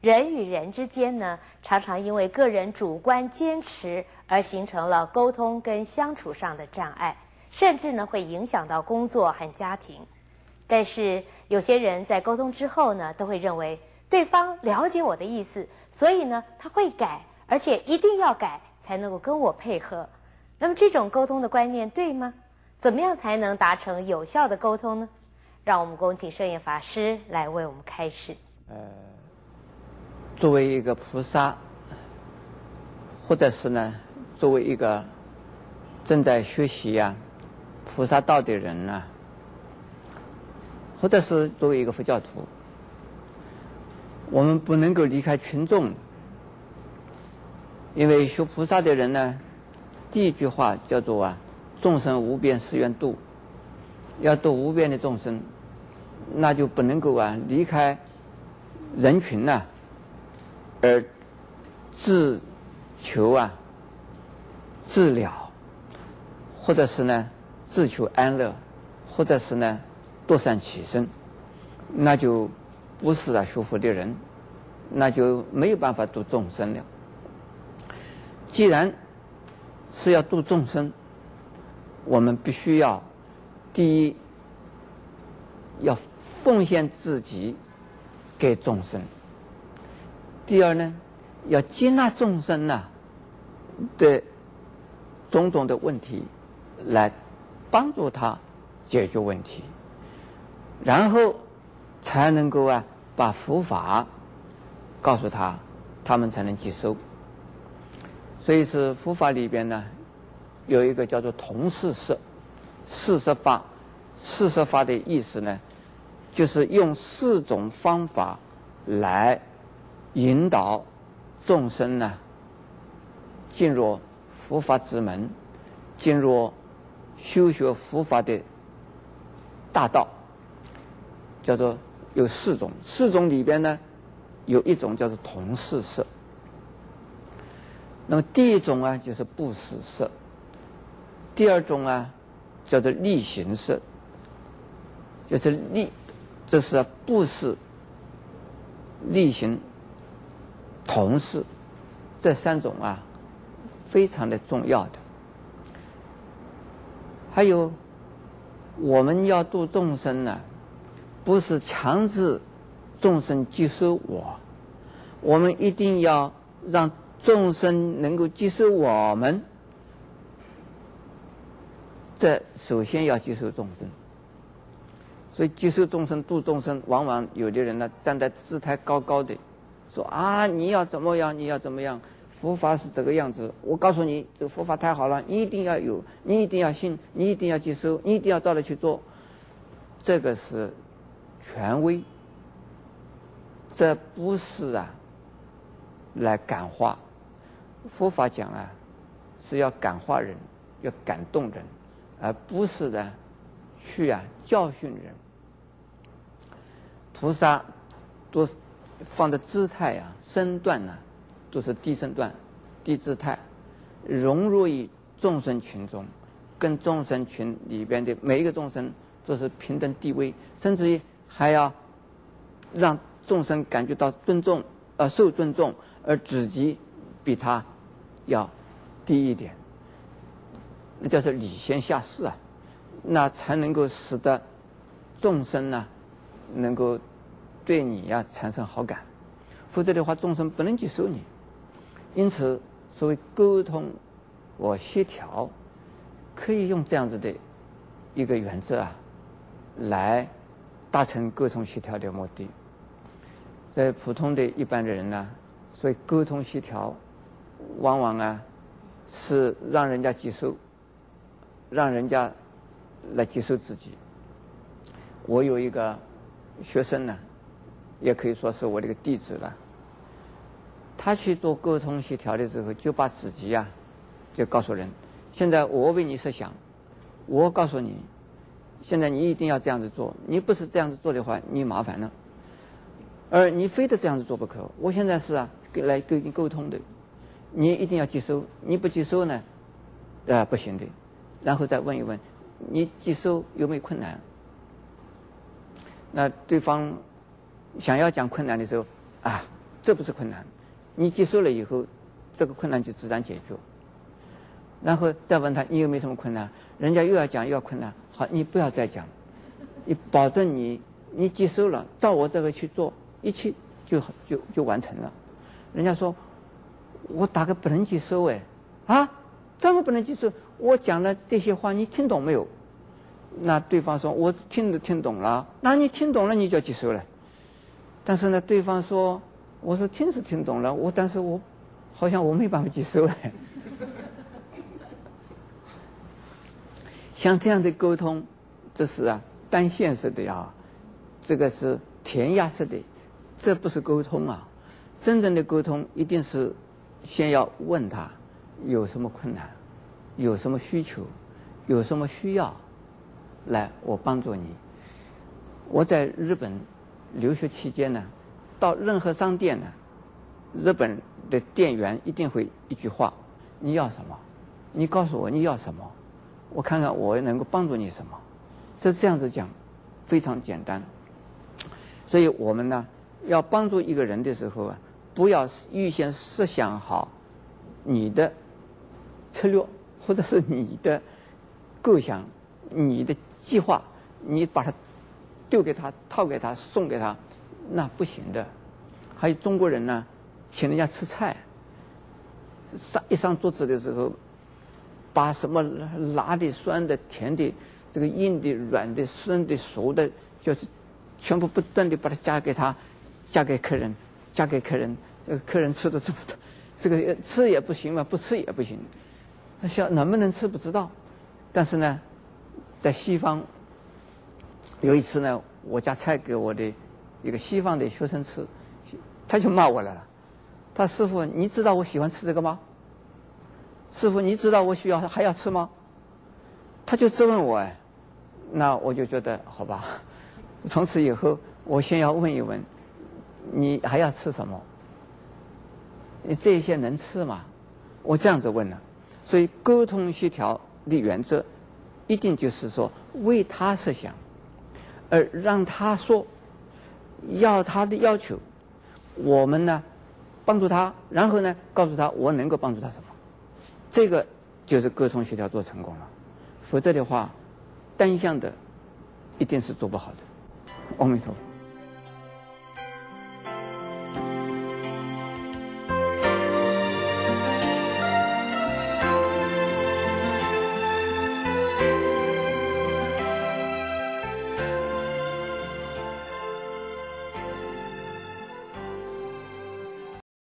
人与人之间呢，常常因为个人主观坚持而形成了沟通跟相处上的障碍，甚至呢会影响到工作和家庭。但是有些人在沟通之后呢，都会认为对方了解我的意思，所以呢他会改，而且一定要改才能够跟我配合。那么这种沟通的观念对吗？怎么样才能达成有效的沟通呢？让我们恭请圣严法师来为我们开示。呃。作为一个菩萨，或者是呢，作为一个正在学习呀菩萨道的人呢，或者是作为一个佛教徒，我们不能够离开群众，因为学菩萨的人呢，第一句话叫做啊，众生无边誓愿度，要度无边的众生，那就不能够啊离开人群呐。而自求啊，治疗，或者是呢自求安乐，或者是呢独善其身，那就不是啊学佛的人，那就没有办法度众生了。既然是要度众生，我们必须要第一要奉献自己给众生。第二呢，要接纳众生呐的种种的问题，来帮助他解决问题，然后才能够啊把佛法告诉他，他们才能接受。所以是佛法里边呢，有一个叫做同事摄，四摄法，四摄法的意思呢，就是用四种方法来。引导众生呢进入佛法之门，进入修学佛法的大道，叫做有四种。四种里边呢，有一种叫做同事色。那么第一种啊，就是布施色；第二种啊，叫做力行色，就是力，这是布施力行。同事，这三种啊，非常的重要的。还有，我们要度众生呢，不是强制众生接受我，我们一定要让众生能够接受我们。这首先要接受众生，所以接受众生度众生，往往有的人呢站在姿态高高的。说啊，你要怎么样？你要怎么样？佛法是这个样子。我告诉你，这个佛法太好了，你一定要有，你一定要信，你一定要接受，你一定要照着去做。这个是权威，这不是啊，来感化。佛法讲啊，是要感化人，要感动人，而不是呢，去啊教训人。菩萨都是。放的姿态啊，身段呢，都是低身段、低姿态，融入于众生群中，跟众生群里边的每一个众生都是平等地位，甚至于还要让众生感觉到尊重，呃，受尊重，而自己比他要低一点，那叫做礼贤下士啊，那才能够使得众生呢，能够。对你呀产生好感，否则的话众生不能接受你。因此，所谓沟通和协调，可以用这样子的一个原则啊，来达成沟通协调的目的。在普通的一般的人呢，所以沟通协调，往往啊是让人家接受，让人家来接受自己。我有一个学生呢。也可以说是我这个弟子了。他去做沟通协调的时候，就把自己啊，就告诉人：现在我为你设想，我告诉你，现在你一定要这样子做。你不是这样子做的话，你麻烦了。而你非得这样子做不可。我现在是啊，来跟你沟通的，你一定要接收。你不接收呢，啊，不行的。然后再问一问，你接收有没有困难？那对方。想要讲困难的时候，啊，这不是困难。你接受了以后，这个困难就自然解决。然后再问他你有没有什么困难，人家又要讲又要困难，好，你不要再讲，你保证你你接受了，照我这个去做，一切就就就完成了。人家说，我大概不能接受哎，啊，怎么不能接受？我讲的这些话你听懂没有？那对方说我听都听懂了，那你听懂了你就接受了。但是呢，对方说我是听是听懂了，我但是我好像我没办法接受哎。像这样的沟通，这是啊单线式的呀，这个是填鸭式的，这不是沟通啊。真正的沟通一定是先要问他有什么困难，有什么需求，有什么需要，来我帮助你。我在日本留学期间呢，到任何商店呢，日本的店员一定会一句话：你要什么？你告诉我你要什么。我看看我能够帮助你什么，是这样子讲，非常简单。所以我们呢，要帮助一个人的时候啊，不要预先设想好你的策略或者是你的构想、你的计划，你把它丢给他、套给他、送给他，那不行的。还有中国人呢，请人家吃菜，上一上桌子的时候。把什么辣的、酸的、甜的、这个硬的、软的、生的、熟的，就是全部不断的把它加给他，加给客人，加给客人。这个客人吃的这么多，这个吃也不行嘛，不吃也不行。那想能不能吃不知道，但是呢，在西方有一次呢，我家菜给我的一个西方的学生吃，他就骂我来了。他师傅，你知道我喜欢吃这个吗？师傅，你知道我需要还要吃吗？他就质问我哎，那我就觉得好吧。从此以后，我先要问一问，你还要吃什么？你这些能吃吗？我这样子问了。所以沟通协调的原则，一定就是说为他设想，而让他说，要他的要求，我们呢帮助他，然后呢告诉他我能够帮助他什么。这个就是沟通协调做成功了，否则的话，单向的一定是做不好的。阿弥陀佛。